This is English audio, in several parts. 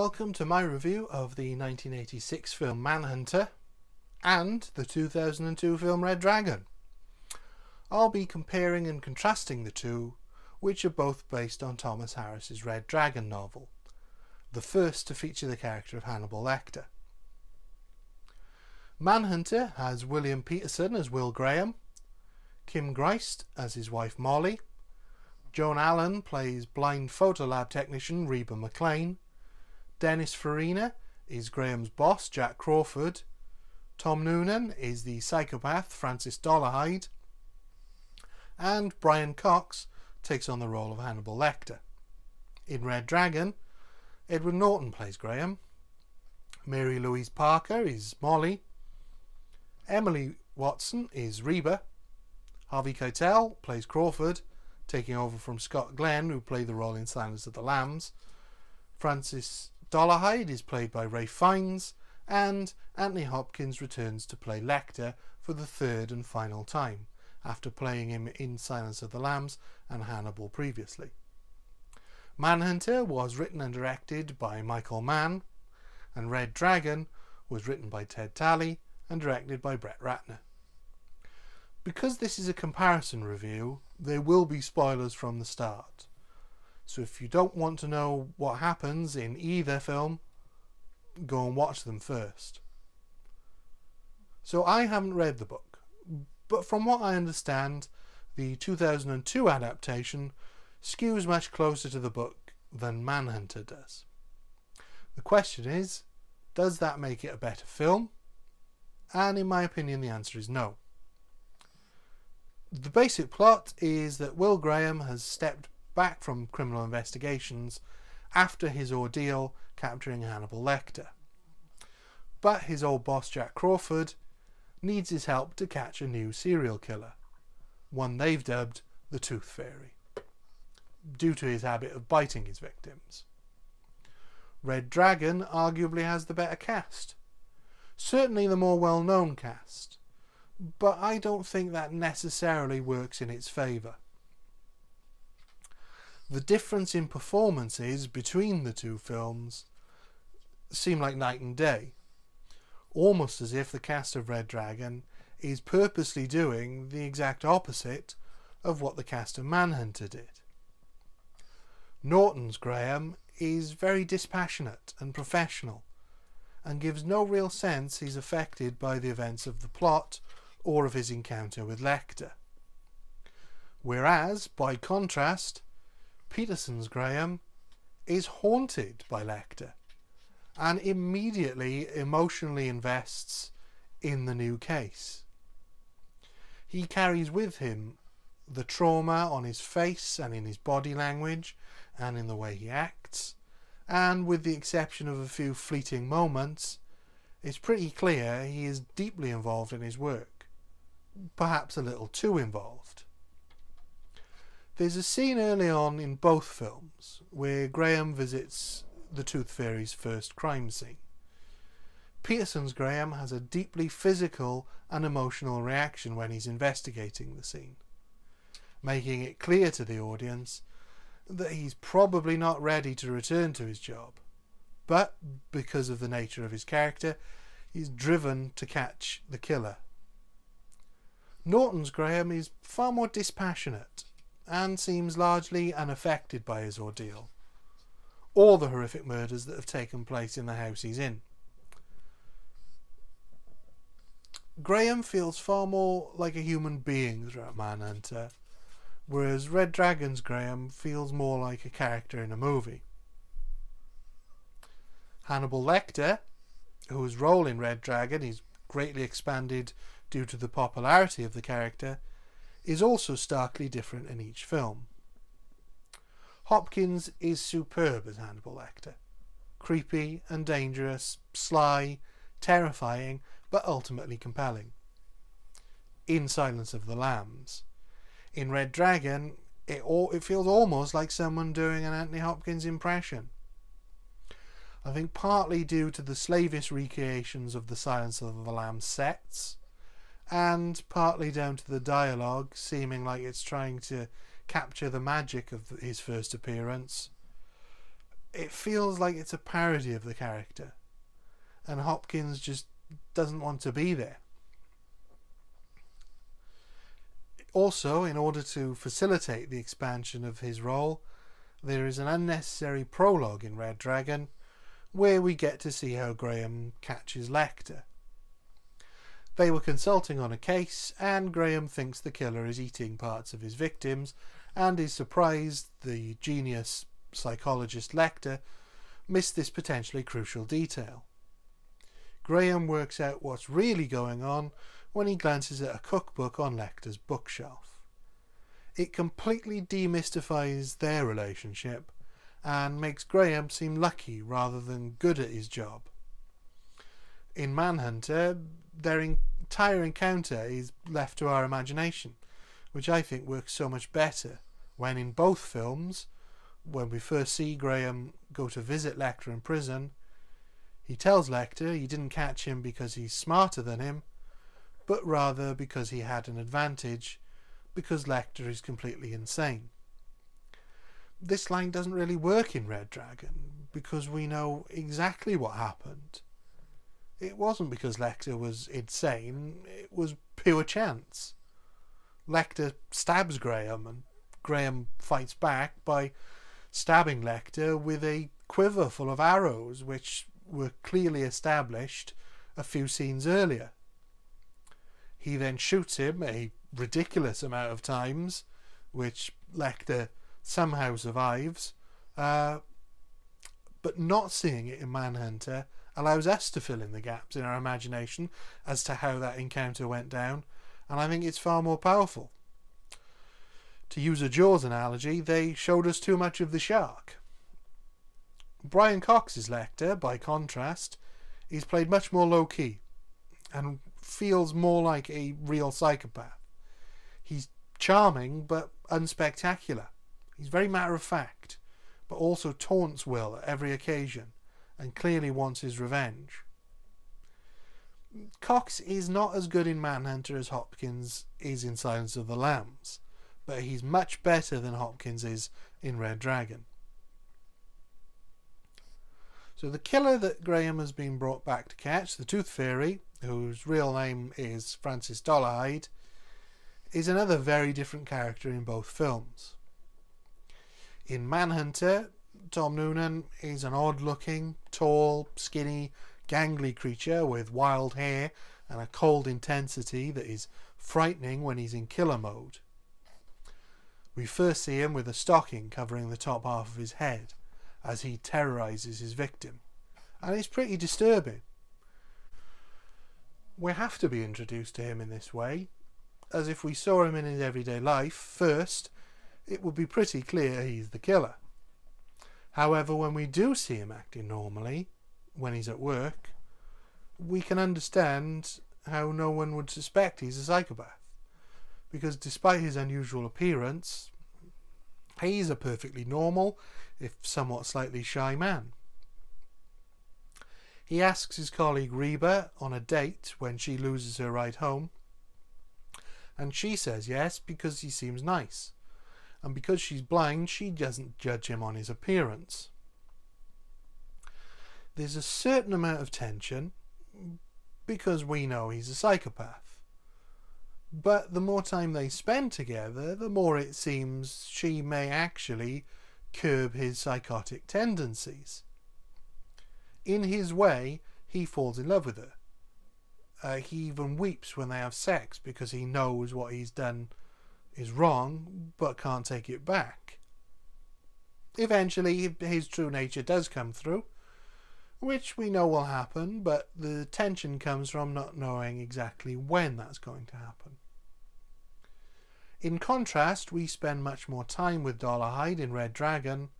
Welcome to my review of the 1986 film Manhunter and the 2002 film Red Dragon. I'll be comparing and contrasting the two, which are both based on Thomas Harris's Red Dragon novel, the first to feature the character of Hannibal Lecter. Manhunter has William Petersen as Will Graham, Kim Greist as his wife Molly, Joan Allen plays blind photo lab technician Reba McClane, Dennis Farina is Graham's boss Jack Crawford, Tom Noonan is the psychopath Francis Dolarhyde, and Brian Cox takes on the role of Hannibal Lecter. In Red Dragon, Edward Norton plays Graham, Mary Louise Parker is Molly, Emily Watson is Reba. Harvey Keitel plays Crawford, taking over from Scott Glenn, who played the role in Silence of the Lambs. Francis Dolarhyde is played by Ralph Fiennes, and Anthony Hopkins returns to play Lecter for the third and final time, after playing him in Silence of the Lambs and Hannibal previously. Manhunter was written and directed by Michael Mann, and Red Dragon was written by Ted Tally and directed by Brett Ratner. Because this is a comparison review, there will be spoilers from the start. So if you don't want to know what happens in either film, go and watch them first. So I haven't read the book, but from what I understand, the 2002 adaptation skews much closer to the book than Manhunter does. The question is, does that make it a better film? And in my opinion, the answer is no. The basic plot is that Will Graham has stepped back from criminal investigations after his ordeal capturing Hannibal Lecter. But his old boss Jack Crawford needs his help to catch a new serial killer, one they've dubbed the Tooth Fairy, due to his habit of biting his victims. Red Dragon arguably has the better cast, certainly the more well known cast, but I don't think that necessarily works in its favour. The difference in performances between the two films seem like night and day, almost as if the cast of Red Dragon is purposely doing the exact opposite of what the cast of Manhunter did. Norton's Graham is very dispassionate and professional, and gives no real sense he's affected by the events of the plot or of his encounter with Lecter. Whereas, by contrast, Petersen's Graham is haunted by Lecter and immediately emotionally invests in the new case. He carries with him the trauma on his face and in his body language and in the way he acts, and with the exception of a few fleeting moments, it's pretty clear he is deeply involved in his work, perhaps a little too involved. There's a scene early on in both films where Graham visits the Tooth Fairy's first crime scene. Petersen's Graham has a deeply physical and emotional reaction when he's investigating the scene, making it clear to the audience that he's probably not ready to return to his job. But because of the nature of his character, he's driven to catch the killer. Norton's Graham is far more dispassionate and seems largely unaffected by his ordeal, or the horrific murders that have taken place in the house he's in. Graham feels far more like a human being throughout Manhunter whereas Red Dragon's Graham feels more like a character in a movie. Hannibal Lecter, whose role in Red Dragon is greatly expanded due to the popularity of the character, is also starkly different in each film. Hopkins is superb as Hannibal Lecter. Creepy and dangerous, sly, terrifying, but ultimately compelling. In Silence of the Lambs, in Red Dragon, it all it feels almost like someone doing an Anthony Hopkins impression. I think partly due to the slavish recreations of the Silence of the Lambs sets, and partly down to the dialogue seeming like it's trying to capture the magic of his first appearance. it feels like it's a parody of the character, and Hopkins just doesn't want to be there. Also, in order to facilitate the expansion of his role, there is an unnecessary prologue in Red Dragon where we get to see how Graham catches Lecter. They were consulting on a case, and Graham thinks the killer is eating parts of his victims and is surprised the genius psychologist Lecter missed this potentially crucial detail. Graham works out what's really going on when he glances at a cookbook on Lecter's bookshelf. It completely demystifies their relationship and makes Graham seem lucky rather than good at his job. In Manhunter, their entire encounter is left to our imagination, which I think works so much better when in both films, when we first see Graham go to visit Lecter in prison, he tells Lecter he didn't catch him because he's smarter than him, but rather because he had an advantage, because Lecter is completely insane this line doesn't really work in Red Dragon because we know exactly what happened. It wasn't because Lecter was insane, it was pure chance. Lecter stabs Graham and Graham fights back by stabbing Lecter with a quiver full of arrows which were clearly established a few scenes earlier. He then shoots him a ridiculous amount of times, which Lecter somehow survives. Uh, but not seeing it in Manhunter allows us to fill in the gaps in our imagination as to how that encounter went down, and I think it's far more powerful. To use a Jaws analogy, they showed us too much of the shark. Brian Cox's Lecter, by contrast, is played much more low key and feels more like a real psychopath. He's charming but unspectacular. He's very matter of fact, but also taunts Will at every occasion and clearly wants his revenge. Cox is not as good in Manhunter as Hopkins is in Silence of the Lambs, but he's much better than Hopkins is in Red Dragon. So the killer that Graham has been brought back to catch, the Tooth Fairy, whose real name is Francis Dolarhyde, is another very different character in both films. In Manhunter, Tom Noonan is an odd looking, tall, skinny, gangly creature with wild hair and a cold intensity that is frightening when he's in killer mode. We first see him with a stocking covering the top half of his head as he terrorizes his victim, and it's pretty disturbing. We have to be introduced to him in this way, as if we saw him in his everyday life first it would be pretty clear he's the killer. However, when we do see him acting normally, when he's at work, we can understand how no one would suspect he's a psychopath. Because despite his unusual appearance, he's a perfectly normal, if somewhat slightly shy man. He asks his colleague Reba on a date when she loses her ride home, and she says yes because he seems nice and because she's blind, she doesn't judge him on his appearance. There's a certain amount of tension because we know he's a psychopath. But the more time they spend together, the more it seems she may actually curb his psychotic tendencies. In his way, he falls in love with her. Uh, he even weeps when they have sex because he knows what he's done is wrong but can't take it back. Eventually, his true nature does come through, which we know will happen, but the tension comes from not knowing exactly when that's going to happen. In contrast, we spend much more time with Dolarhyde in Red Dragon,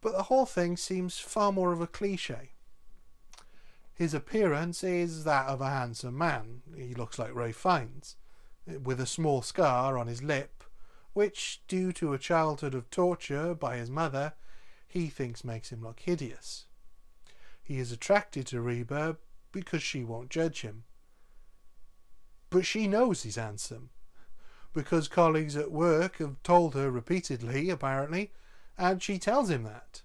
but the whole thing seems far more of a cliche. His appearance is that of a handsome man. He looks like Ralph Fiennes with a small scar on his lip, which, due to a childhood of torture by his mother, he thinks makes him look hideous. He is attracted to Reba because she won't judge him. But she knows he's handsome, because colleagues at work have told her repeatedly, apparently, and she tells him that.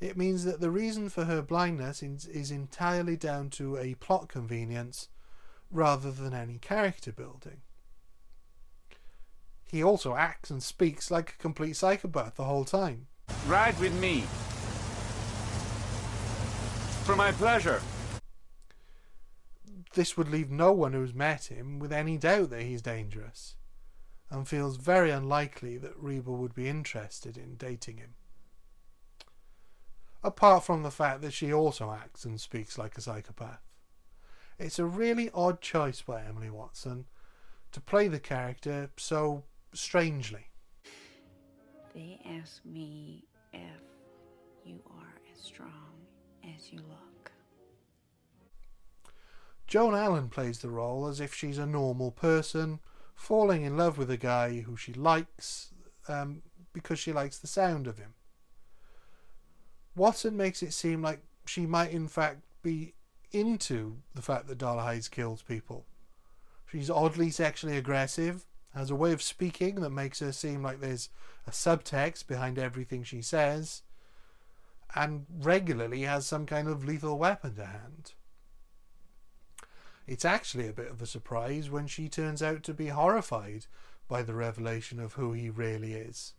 It means that the reason for her blindness is, entirely down to a plot convenience rather than any character building. He also acts and speaks like a complete psychopath the whole time. Ride with me. For my pleasure. This would leave no one who's met him with any doubt that he's dangerous, and feels very unlikely that Reba would be interested in dating him. Apart from the fact that she also acts and speaks like a psychopath. It's a really odd choice by Emily Watson to play the character so strangely. They ask me if you are as strong as you look. Joan Allen plays the role as if she's a normal person, falling in love with a guy who she likes um, because she likes the sound of him. Watson makes it seem like she might, in fact, be into the fact that Dolarhyde kills people. She's oddly sexually aggressive, has a way of speaking that makes her seem like there's a subtext behind everything she says, and regularly has some kind of lethal weapon to hand. It's actually a bit of a surprise when she turns out to be horrified by the revelation of who he really is.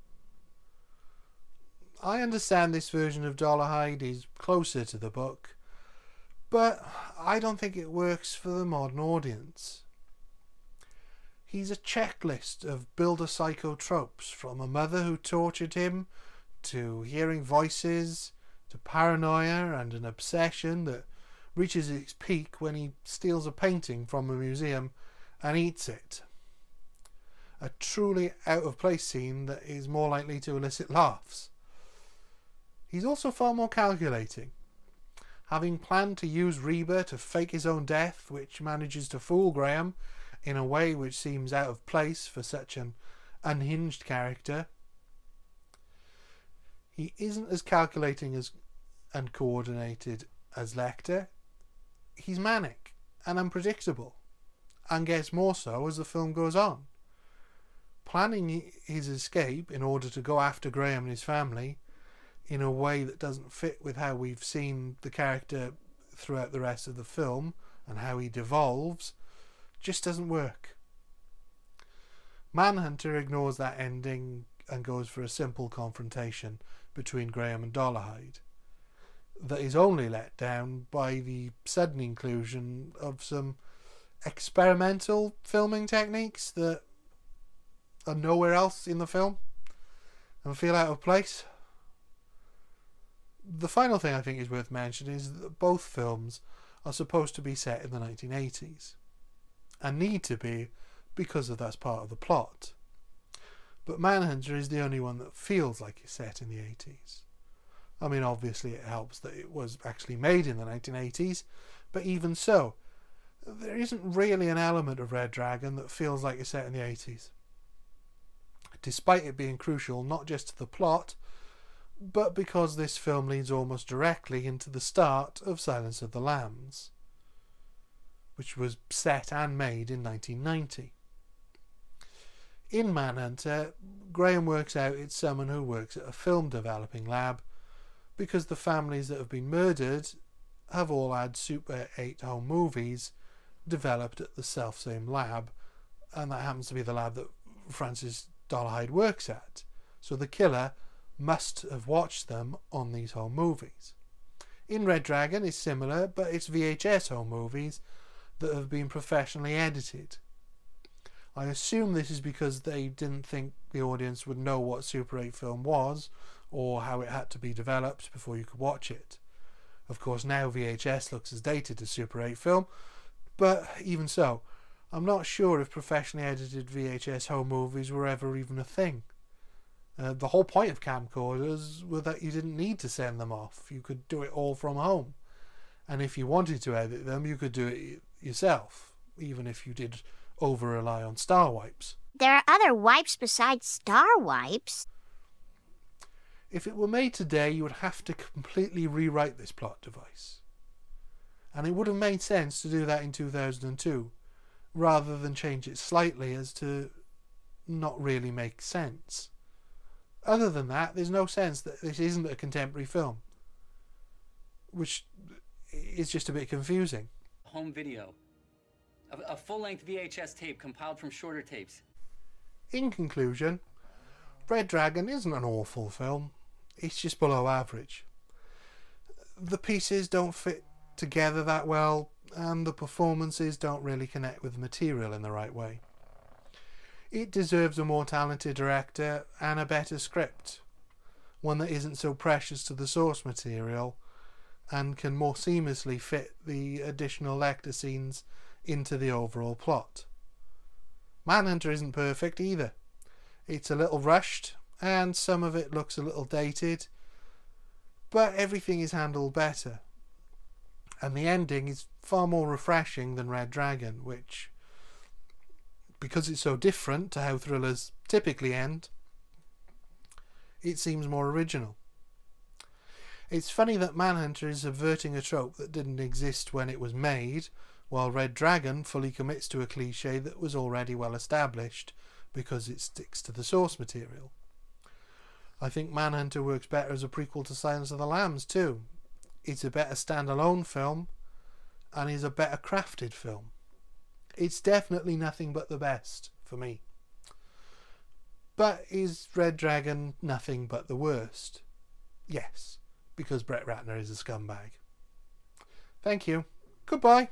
I understand this version of Dolarhyde is closer to the book, but I don't think it works for the modern audience. He's a checklist of builder psycho tropes, from a mother who tortured him, to hearing voices, to paranoia and an obsession that reaches its peak when he steals a painting from a museum and eats it. A truly out of place scene that is more likely to elicit laughs. He's also far more calculating. Having planned to use Reba to fake his own death, which manages to fool Graham in a way which seems out of place for such an unhinged character, he isn't as calculating as and coordinated as Lecter. He's manic and unpredictable, and gets more so as the film goes on. Planning his escape in order to go after Graham and his family in a way that doesn't fit with how we've seen the character throughout the rest of the film and how he devolves just doesn't work. Manhunter ignores that ending and goes for a simple confrontation between Graham and Dolarhyde that is only let down by the sudden inclusion of some experimental filming techniques that are nowhere else in the film and feel out of place the final thing I think is worth mentioning is that both films are supposed to be set in the 1980s and need to be because of that's part of the plot. But Manhunter is the only one that feels like it's set in the 80s. I mean, obviously, it helps that it was actually made in the 1980s, but even so, there isn't really an element of Red Dragon that feels like it's set in the 80s. Despite it being crucial not just to the plot, but because this film leads almost directly into the start of Silence of the Lambs, which was set and made in 1990. In Manhunter, Graham works out it's someone who works at a film developing lab because the families that have been murdered have all had Super 8 home movies developed at the self same lab, and that happens to be the lab that Francis Dolarhyde works at. So the killer must have watched them on these home movies. In Red Dragon is similar, but it's VHS home movies that have been professionally edited. I assume this is because they didn't think the audience would know what Super 8 film was or how it had to be developed before you could watch it. Of course, now VHS looks as dated as Super 8 film, but even so, I'm not sure if professionally edited VHS home movies were ever even a thing. Uh, the whole point of camcorders was that you didn't need to send them off. You could do it all from home. And if you wanted to edit them, you could do it yourself, even if you did over rely on star wipes. There are other wipes besides star wipes. If it were made today, you would have to completely rewrite this plot device. And it would have made sense to do that in 2002, rather than change it slightly as to not really make sense. Other than that, there's no sense that this isn't a contemporary film. which is just a bit confusing. home video. A, a full length VHS tape compiled from shorter tapes. In conclusion, Red Dragon isn't an awful film, it's just below average. The pieces don't fit together that well, and the performances don't really connect with the material in the right way. It deserves a more talented director and a better script, one that isn't so precious to the source material and can more seamlessly fit the additional Lecter scenes into the overall plot. Manhunter isn't perfect either. It's a little rushed, and some of it looks a little dated, but everything is handled better. And the ending is far more refreshing than Red Dragon, which, because it's so different to how thrillers typically end, it seems more original. It's funny that Manhunter is subverting a trope that didn't exist when it was made, while Red Dragon fully commits to a cliche that was already well established because it sticks to the source material. I think Manhunter works better as a prequel to Silence of the Lambs too. It's a better standalone film and is a better crafted film. It's definitely nothing but the best for me. But is Red Dragon nothing but the worst? Yes because Brett Ratner is a scumbag. Thank you. Goodbye.